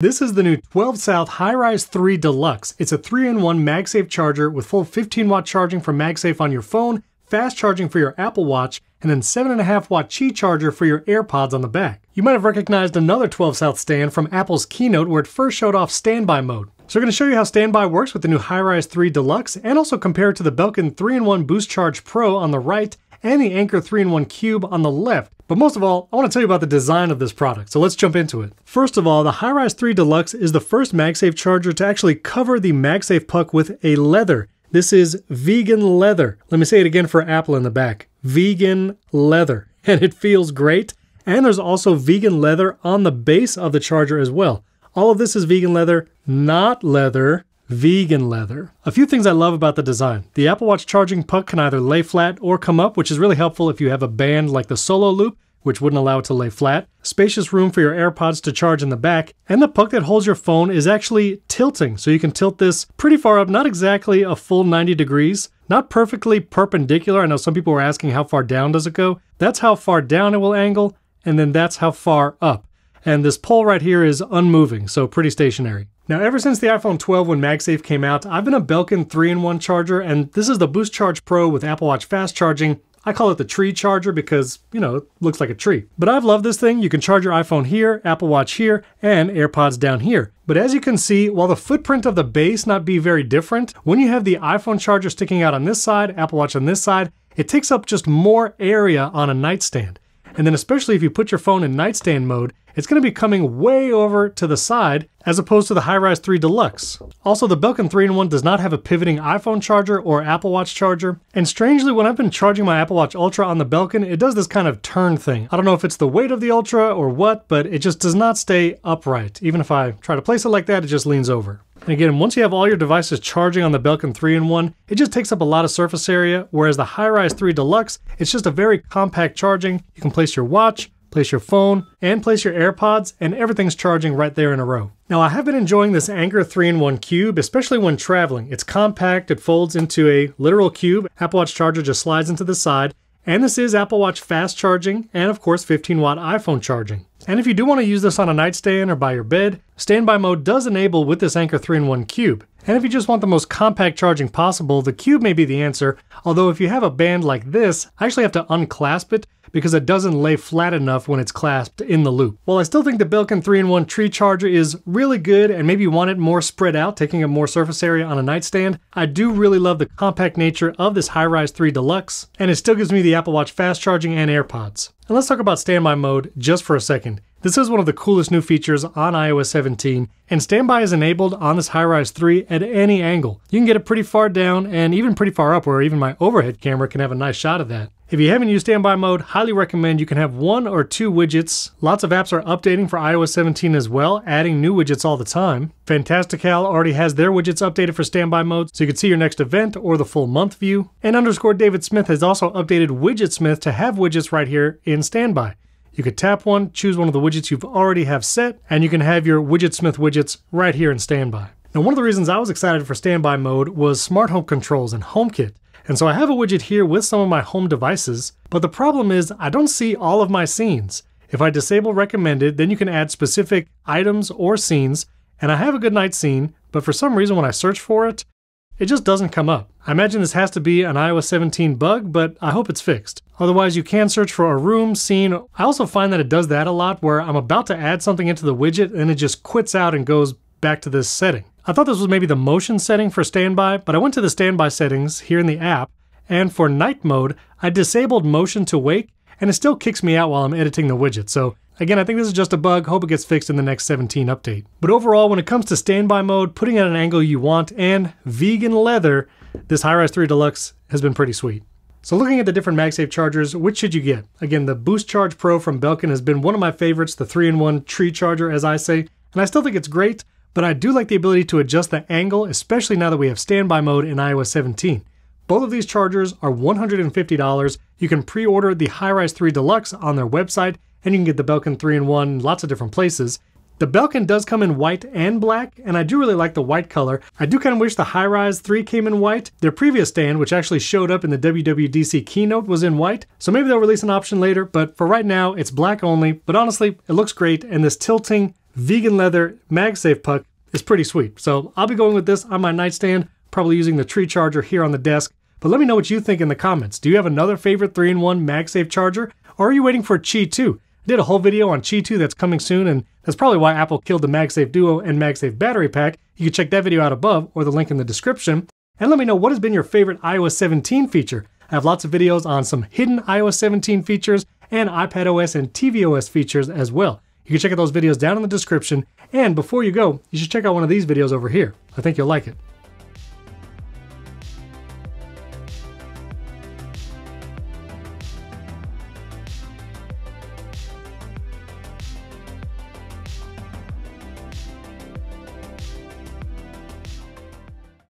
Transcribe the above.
This is the new 12 South Hi-Rise 3 Deluxe. It's a 3-in-1 MagSafe charger with full 15 watt charging from MagSafe on your phone, fast charging for your Apple Watch, and then 7.5 watt Qi charger for your AirPods on the back. You might have recognized another 12 South stand from Apple's keynote where it first showed off standby mode. So we're going to show you how standby works with the new Hi-Rise 3 Deluxe and also compare it to the Belkin 3-in-1 Boost Charge Pro on the right and the Anker 3-in-1 Cube on the left. But most of all, I want to tell you about the design of this product, so let's jump into it. First of all, the Hi-Rise 3 Deluxe is the first MagSafe charger to actually cover the MagSafe puck with a leather. This is vegan leather. Let me say it again for Apple in the back. Vegan leather. And it feels great. And there's also vegan leather on the base of the charger as well. All of this is vegan leather, not leather vegan leather. A few things I love about the design. The Apple Watch charging puck can either lay flat or come up, which is really helpful if you have a band like the Solo Loop, which wouldn't allow it to lay flat. Spacious room for your AirPods to charge in the back, and the puck that holds your phone is actually tilting, so you can tilt this pretty far up, not exactly a full 90 degrees, not perfectly perpendicular. I know some people were asking how far down does it go. That's how far down it will angle, and then that's how far up. And this pole right here is unmoving, so pretty stationary. Now, ever since the iPhone 12 when MagSafe came out, I've been a Belkin 3-in-1 charger, and this is the Boost Charge Pro with Apple Watch fast charging. I call it the tree charger because, you know, it looks like a tree. But I've loved this thing. You can charge your iPhone here, Apple Watch here, and AirPods down here. But as you can see, while the footprint of the base not be very different, when you have the iPhone charger sticking out on this side, Apple Watch on this side, it takes up just more area on a nightstand. And then especially if you put your phone in nightstand mode, it's going to be coming way over to the side as opposed to the Hi-Rise 3 Deluxe. Also, the Belkin 3-in-1 does not have a pivoting iPhone charger or Apple Watch charger. And strangely, when I've been charging my Apple Watch Ultra on the Belkin, it does this kind of turn thing. I don't know if it's the weight of the Ultra or what, but it just does not stay upright. Even if I try to place it like that, it just leans over. And again, once you have all your devices charging on the Belkin 3-in-1, it just takes up a lot of surface area, whereas the Hi-Rise 3 Deluxe, it's just a very compact charging. You can place your watch, place your phone, and place your AirPods, and everything's charging right there in a row. Now, I have been enjoying this Anker 3-in-1 cube, especially when traveling. It's compact, it folds into a literal cube. Apple Watch charger just slides into the side, and this is Apple Watch fast charging, and of course 15 watt iPhone charging. And if you do want to use this on a nightstand or by your bed, standby mode does enable with this Anker 3-in-1 cube. And if you just want the most compact charging possible, the cube may be the answer, although if you have a band like this, I actually have to unclasp it because it doesn't lay flat enough when it's clasped in the loop. While I still think the Belkin 3-in-1 tree charger is really good and maybe you want it more spread out, taking up more surface area on a nightstand, I do really love the compact nature of this Hi-Rise 3 Deluxe, and it still gives me the Apple Watch fast charging and AirPods. And let's talk about standby mode just for a second. This is one of the coolest new features on iOS 17, and standby is enabled on this Hi-Rise 3 at any angle. You can get it pretty far down and even pretty far up where even my overhead camera can have a nice shot of that. If you haven't used standby mode, highly recommend you can have one or two widgets. Lots of apps are updating for iOS 17 as well, adding new widgets all the time. Fantastical already has their widgets updated for standby mode, so you can see your next event or the full month view. And underscore David Smith has also updated Widgetsmith to have widgets right here in standby. You could tap one, choose one of the widgets you've already have set, and you can have your Widgetsmith widgets right here in standby. Now, one of the reasons I was excited for standby mode was smart home controls and HomeKit. And so I have a widget here with some of my home devices, but the problem is I don't see all of my scenes. If I disable recommended, then you can add specific items or scenes, and I have a good night scene, but for some reason when I search for it, it just doesn't come up. I imagine this has to be an iOS 17 bug, but I hope it's fixed. Otherwise, you can search for a room, scene. I also find that it does that a lot where I'm about to add something into the widget and it just quits out and goes back to this setting. I thought this was maybe the motion setting for standby, but I went to the standby settings here in the app, and for night mode, I disabled motion to wake, and it still kicks me out while I'm editing the widget. So again, I think this is just a bug. Hope it gets fixed in the next 17 update. But overall, when it comes to standby mode, putting it at an angle you want, and vegan leather, this Hi-Rise 3 Deluxe has been pretty sweet. So looking at the different MagSafe chargers, which should you get? Again, the Boost Charge Pro from Belkin has been one of my favorites, the 3-in-1 tree charger as I say, and I still think it's great, but I do like the ability to adjust the angle, especially now that we have standby mode in iOS 17. Both of these chargers are $150. You can pre-order the Hi-Rise 3 Deluxe on their website, and you can get the Belkin 3-in-1 lots of different places. The Belkin does come in white and black, and I do really like the white color. I do kind of wish the Hi-Rise 3 came in white. Their previous stand, which actually showed up in the WWDC keynote, was in white, so maybe they'll release an option later, but for right now, it's black only. But honestly, it looks great, and this tilting vegan leather MagSafe puck is pretty sweet. So I'll be going with this on my nightstand, probably using the tree charger here on the desk. But let me know what you think in the comments. Do you have another favorite 3-in-1 MagSafe charger? Or are you waiting for Qi 2? I did a whole video on Qi 2 that's coming soon, and that's probably why Apple killed the MagSafe Duo and MagSafe battery pack. You can check that video out above or the link in the description. And let me know what has been your favorite iOS 17 feature. I have lots of videos on some hidden iOS 17 features and iPadOS and tvOS features as well. You can check out those videos down in the description. And before you go, you should check out one of these videos over here. I think you'll like it.